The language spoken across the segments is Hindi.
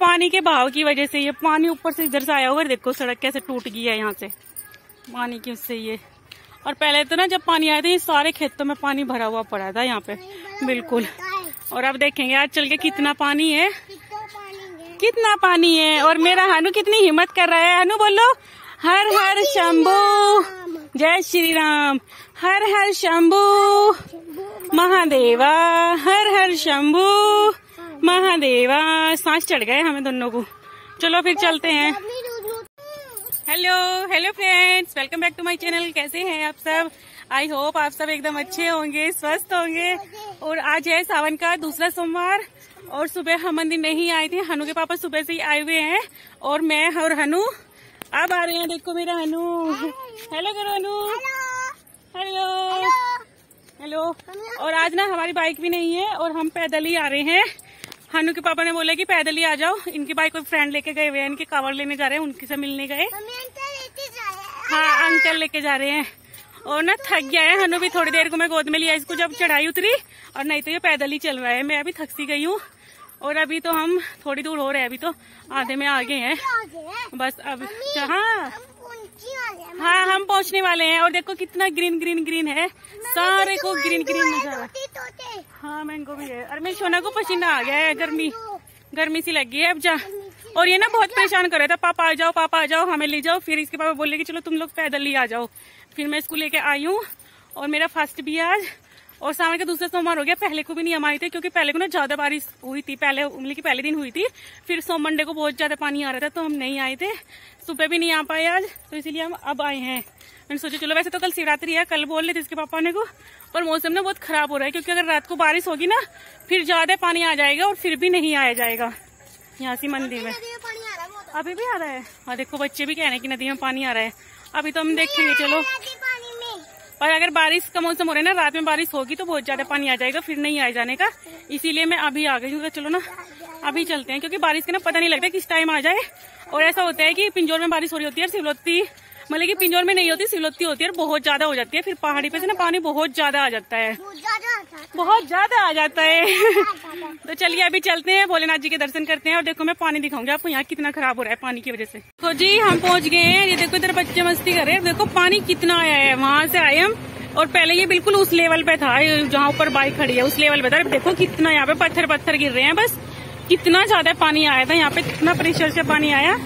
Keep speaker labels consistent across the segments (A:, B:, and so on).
A: पानी के बहाव की वजह से ये पानी ऊपर से इधर से आया हुआ है। देखो सड़क कैसे टूट गई है यहाँ से। पानी की उससे ये। और पहले तो ना जब पानी आया था, ये सारे खेतों में पानी भरा हुआ पड़ा था यहाँ पे। बिल्कुल। और अब देखेंगे आज चल के कितना पानी है। कितना पानी है। और मेरा हनु कितनी हिम्मत कर रहा है। हनु बोलो, हर हर शंभू। जय श्री राम हर हर शंभू। महादेवा, हर हर शंभू। महादेवा सांस चढ़ गए हमें दोनों को। चलो फिर चलते हैं। Hello hello friends welcome back to my channel कैसे हैं आप सब? आई होप आप सब एकदम अच्छे होंगे स्वस्थ होंगे। और आज है सावन का दूसरा सोमवार और सुबह हम मंदिर नहीं आए थे। हनु के पापा सुबह से ही आए हुए हैं और मैं और हनु अब आ रहे हैं। देखो मेरा हनु। हेलो करो हनु। हेलो हेलो और आज ना हमारी बाइक भी नहीं है और हम पैदल ही आ रहे हैं। हनु के पापा ने बोला कि पैदल ही आ जाओ। इनकी बाइक कोई फ्रेंड लेके गए हुए हैं इनके कवर लेने जा रहे हैं उनके से मिलने गए। हाँ। अंकल लेके जा रहे हैं। और ना थक गया है हनु भी थोड़ी देर को मैं गोद में लिया इसको जब चढ़ाई उतरी और नहीं तो ये पैदल ही चल रहा है। मैं अभी थक सी गई हूँ। और अभी तो हम थोड़ी दूर हो रहे हैं अभी तो आधे में आगे हैं। बस अब हाँ। हाँ हम पहुँचने वाले हैं। और देखो कितना ग्रीन ग्रीन ग्रीन है। सारे को ग्रीन ग्रीन नज़र। आ रहा है मैंगो भी है। अरे, मेरी सोना को पसीना आ गया है, गर्मी गर्मी सी लग है अब जा। और ये ना बहुत परेशान कर रहा था, पापा आ जाओ, पापा आ जाओ, हमें ले जाओ। फिर इसके पापा बोले कि चलो तुम लोग पैदल ही आ जाओ। फिर मैं इसको लेके आई हूँ, और मेरा फ़र्स्ट भी आज। और सावन का दूसरा सोमवार हो गया, पहले को भी नहीं हम आए थे, क्योंकि पहले को ना ज़्यादा बारिश हुई थी, पहले उंगली की पहले दिन हुई थी। फिर सोम मंडे को बहुत ज़्यादा पानी आ रहा था तो हम नहीं आए थे। सुबह भी नहीं आ पाए आज तो इसीलिए हम अब आए हैं। मैंने सोचा, चलो वैसे तो कल शिवरात्रि है, कल बोल रहे थे इसके पापा ने को। पर मौसम ना बहुत खराब हो रहा है क्योंकि अगर रात को बारिश होगी ना फिर ज़्यादा पानी आ जाएगा और फिर भी नहीं आया जाएगा। यहाँ से मंदिर में। अभी भी आ रहा है? हाँ देखो बच्चे भी कह रहे हैं कि नदी में पानी आ रहा है। अभी तो हम देखेंगे चलो। और अगर बारिश का मौसम हो रहा है ना रात में बारिश होगी तो बहुत ज़्यादा पानी आ जाएगा फिर नहीं आए जाने का। इसीलिए मैं अभी आ गई हूँ चलो ना अभी चलते हैं क्योंकि बारिश का ना पता नहीं लगता किस टाइम आ जाए। और ऐसा होता है कि पिंजौर में बारिश हो रही होती है सिवलोती मतलब कि पिंजौर में नहीं होती सिवलोती होती है और बहुत ज़्यादा हो जाती है। फिर पहाड़ी पे से ना पानी बहुत ज़्यादा आ जाता है। बहुत ज़्यादा आ जाता है। तो चलिए अभी चलते हैं भोलेनाथ जी के दर्शन करते हैं और देखो मैं पानी दिखाऊँगी आपको यहाँ कितना खराब हो रहा है पानी की वजह से। तो जी हम पहुँच गए हैं। ये देखो इधर बच्चे मस्ती कर रहे हैं। देखो पानी कितना आया है वहाँ से आए हम। और पहले ये बिल्कुल उस लेवल पे था जहाँ ऊपर बाइक खड़ी है उस लेवल पे था। देखो कितना यहाँ पे पत्थर पत्थर गिर रहे हैं बस। कितना ज़्यादा पानी आया था यहाँ पे कितना प्रेशर से पानी आया।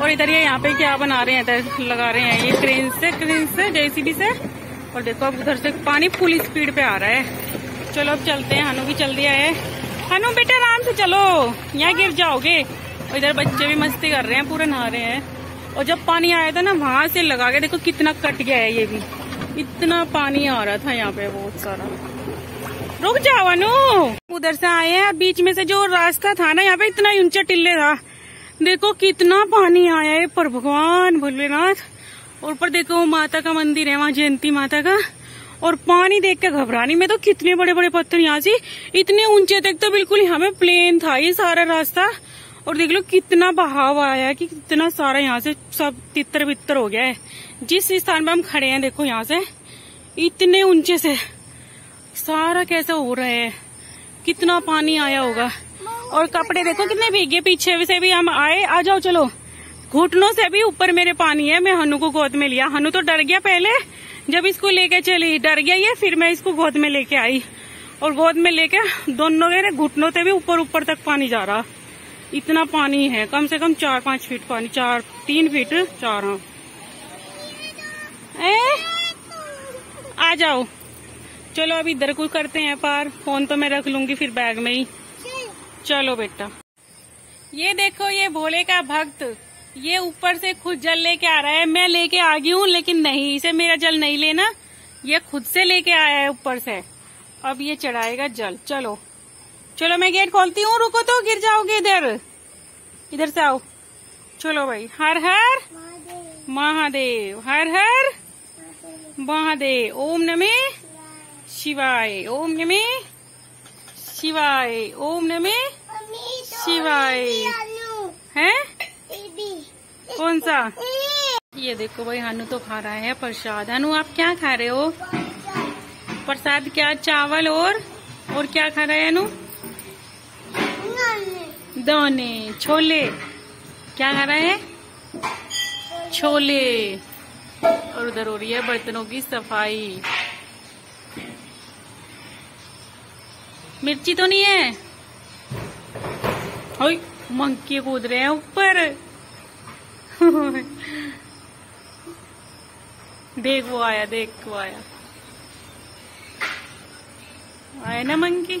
A: और इधर ये यहाँ पे क्या बना रहे हैं, इधर लगा रहे हैं ये क्रेन से क्रेन से जेसीबी से। और देखो अब उधर से पानी फुल स्पीड पे आ रहा है। चलो अब चलते हैं, हनु भी चल दिया है। हनु बेटा आराम से चलो, यहाँ गिर जाओगे। और इधर बच्चे भी मस्ती कर रहे हैं, पूरे नहा रहे हैं। और जब पानी आया था ना, वहाँ से लगा के देखो कितना कट गया है ये भी। इतना पानी आ रहा था यहाँ पे बहुत सारा। रुक जाओ अनु उधर से आए हैं बीच में से जो रास्ता था ना, यहाँ पे इतना ऊँचा टिल्ले था। देखो कितना पानी आया है, पर भगवान भोलेनाथ। और ऊपर देखो, माता का मंदिर है वहाँ, जयंती माता का। और पानी देख के घबरानी में तो कितने बड़े बड़े पत्थर यहाँ से, इतने ऊँचे तक तो बिल्कुल यहाँ पे प्लेन था ये सारा रास्ता। और देख लो कितना बहाव आया है कि कितना सारा यहाँ से सब तितर बितर हो गया है। जिस स्थान पे हम खड़े हैं, देखो यहाँ से, इतने ऊँचे से, सारा कैसा हो रहा है। कितना पानी आया होगा। और कपड़े देखो कितने भीगे पीछे से भी। हम आए आ जाओ चलो। घुटनों से भी ऊपर मेरे पानी है मैं हनु को गोद में लिया। हनु तो डर गया पहले जब इसको लेके चली। डर गया ये फिर मैं इसको गोद में लेके आई। और गोद में लेके दोनों मेरे घुटनों से भी ऊपर ऊपर तक पानी जा रहा। इतना पानी है कम से कम चार पाँच फीट पानी चार तीन फीट चार हाँ। ए, आ जाओ। चलो अब इधर को करते हैं पार। फ़ोन तो मैं रख लूँगी फिर बैग में ही। चलो बेटा। ये देखो, ये भोले का भक्त, ये ऊपर से खुद जल लेके आ रहा है। मैं लेके आ गई हूँ, लेकिन नहीं, इसे मेरा जल नहीं लेना। ये खुद से लेके आया है ऊपर से। अब ये चढ़ाएगा जल। चलो। चलो, मैं गेट खोलती हूँ। रुको तो गिर जाओगे इधर। इधर से आओ। चलो भाई। हर हर। महादेव। हर हर। महादेव। ओम नमे शिवाय। ओम नमे शिवाय। ओम नमे शिवाय। है? कौन सा? ये देखो भाई, हनु तो खा रहा है प्रसाद। हनु, आप क्या खा रहे हो? प्रसाद क्या? चावल और? और क्या खा रहे हैं हनु? दाने। छोले। क्या खा रहा है? छोले। और उधर हो रही है बर्तनों की सफ़ाई। मिर्ची तो नहीं है? मंकी कूद रहे हैं ऊपर। देख वो आया, देख वो आया। आया ना मंकी?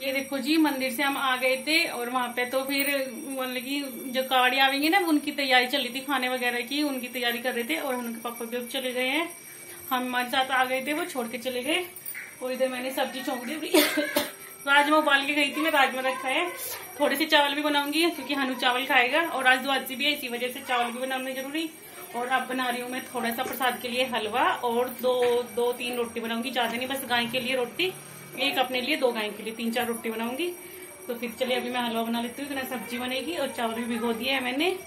A: ये देखो जी, मंदिर से हम आ गए थे और वहाँ पे तो फिर मतलब की जो कावड़ी आवेंगी ना, उनकी तैयारी चल रही थी खाने वगैरह की, उनकी तैयारी कर रहे थे और उनके पापा भी अब चले गए हैं। हम हमारे साथ आ गए थे, वो छोड़ के चले गए। और इधर मैंने सब्ज़ी छोंक दी राजमा उबाल के गई थी, मैं राजमा रखा है। थोड़े से चावल भी बनाऊँगी, क्योंकि हनु चावल खाएगा, और आज द्वादशी भी है, इसी वजह से चावल भी बनाना ज़रूरी। और अब बना रही हूँ मैं थोड़ा सा प्रसाद के लिए हलवा, और दो दो, तीन रोटी बनाऊँगी। ज़्यादा नहीं, बस गाय के लिए रोटी। एक अपने लिए, दो गाय के लिए, तीन, चार रोटी बनाऊँगी। तो फिर चलिए, अभी मैं हलवा बना लेती हूँ सब्ज़ी बनेगी, और चावल भी भिगो दिया है मैंने।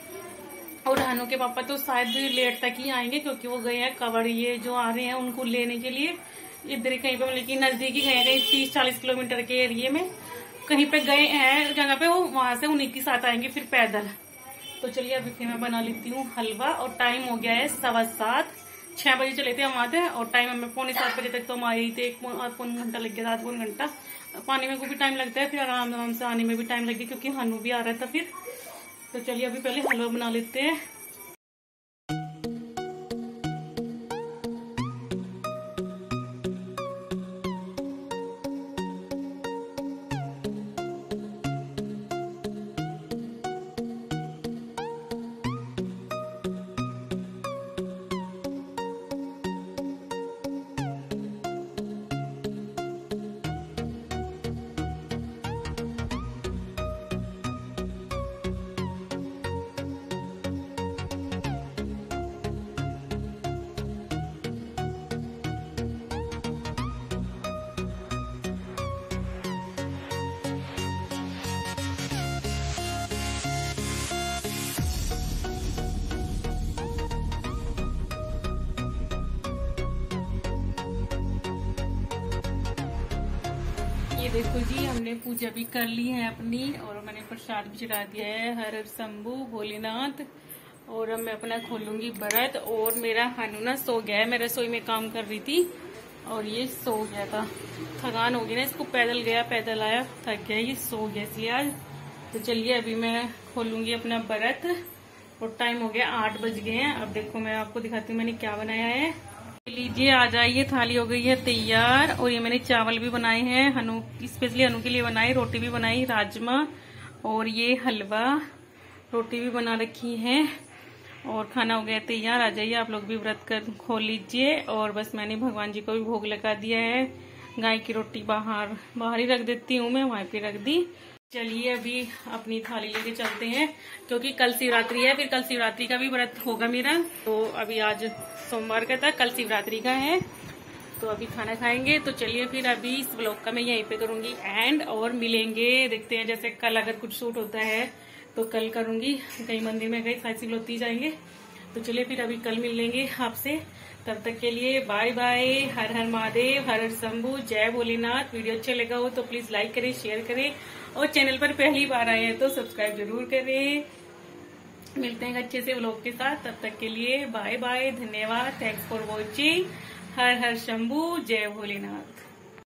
A: और हनु के पापा तो शायद लेट तक ही आएँगे क्योंकि वो गए हैं कवर ये जो आ रहे हैं उनको लेने के लिए। इधर कहीं पे मतलब की नज़दीक गए कहीं तीस चालीस किलोमीटर के एरिए में। कहीं पे गए हैं, जगह पे, वो वहाँ से उन्हीं के साथ आएँगे फिर पैदल। तो चलिए, अभी फिर मैं बना लेती हूँ हलवा और टाइम हो गया है सवा सात। छह बजे चले थे हम और टाइम हमें पौने सात बजे तक तो हम आए थे। एक पौन घंटा लग गया था पौन घंटा। पानी में को भी टाइम लगता है, फिर आराम आराम से आने में भी टाइम लग गया क्योंकि हनु भी आ रहा था फिर। तो चलिए अभी पहले हलवा बना लेते हैं। देखो जी, हमने पूजा भी कर ली है अपनी और मैंने प्रसाद भी चढ़ा दिया है। हर हर शंभु, भोलेनाथ और अब मैं अपना खोलूँगी व्रत और मेरा हनुना सो गया है। मैं रसोई में काम कर रही थी और ये सो गया था। थकान हो गई ना, इसको पैदल गया, पैदल आया, थक गया, ये सो गया इसलिए आज तो चलिए, अभी मैं खोलूँगी अपना व्रत। और टाइम हो गया, आठ बज गए हैं। अब देखो मैं आपको दिखाती हूँ मैंने क्या बनाया है। लीजिए, आ जाइए, थाली हो गई है तैयार। और ये मैंने चावल भी बनाए हैं, हनु स्पेशली हनु के लिए बनाई रोटी भी बनाई, राजमा, और ये हलवा, रोटी भी बना रखी है। और खाना हो गया तैयार, आ जाइए, आप लोग भी व्रत कर, खोल लीजिए। और बस मैंने भगवान जी को भी भोग लगा दिया है। गाय की रोटी बाहर बाहर ही रख देती हूँ मैं, वहाँ पे रख दी। चलिए अभी अपनी थाली लेके चलते हैं, क्योंकि कल शिवरात्रि है, फिर कल शिवरात्रि का भी व्रत होगा मेरा। तो अभी आज सोमवार का था, कल शिवरात्रि का है। तो अभी खाना खाएँगे तो चलिए फिर अभी इस ब्लॉग का मैं यहीं पे करूँगी एंड और मिलेंगे, देखते हैं जैसे कल अगर कुछ शूट होता है तो कल करूँगी। कहीं मंदिर में गई साइड सिलोती जाएँगे तो चलिए फिर अभी कल मिल लेंगे आपसे। तब तक के लिए बाय बाय, हर हर महादेव, हर हर शंभू, जय भोलेनाथ। वीडियो अच्छा लगा हो तो प्लीज़ लाइक करें शेयर करें और चैनल पर पहली बार आए हैं तो सब्सक्राइब ज़रूर करें। मिलते हैं अच्छे से व्लॉग के साथ। तब तक के लिए बाय बाय, धन्यवाद। थैंक्स फॉर वॉचिंग हर हर शंभू, जय भोलेनाथ।